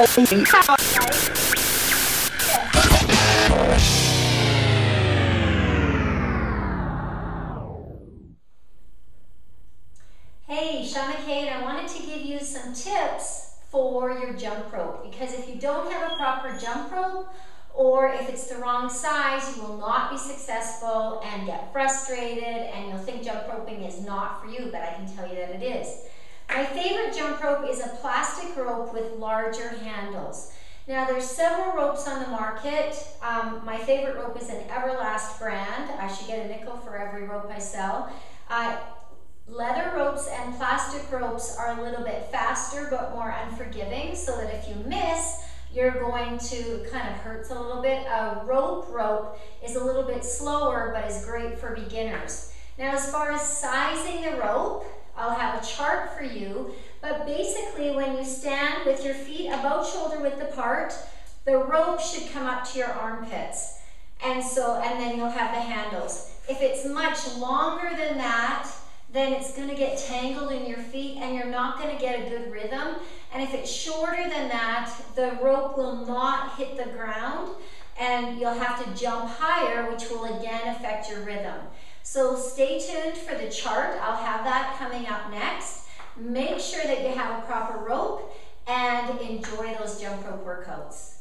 Hey, Shawna Kate, I wanted to give you some tips for your jump rope because if you don't have a proper jump rope or if it's the wrong size, you will not be successful and get frustrated and you'll think jump roping is not for you, but I can tell you that it is. My favorite jump rope is a plastic rope with larger handles. Now there's several ropes on the market. Um, my favorite rope is an Everlast brand. I should get a nickel for every rope I sell. Uh, leather ropes and plastic ropes are a little bit faster but more unforgiving so that if you miss, you're going to kind of hurts a little bit. A rope rope is a little bit slower but is great for beginners. Now as far as sizing the rope, I'll have a chart for you, but basically when you stand with your feet about shoulder width apart, the rope should come up to your armpits. And so, and then you'll have the handles. If it's much longer than that, then it's gonna get tangled in your feet and you're not gonna get a good rhythm. And if it's shorter than that, the rope will not hit the ground and you'll have to jump higher, which will again affect your rhythm. So stay tuned for the chart. I'll have that coming up next. Make sure that you have a proper rope and enjoy those jump rope workouts.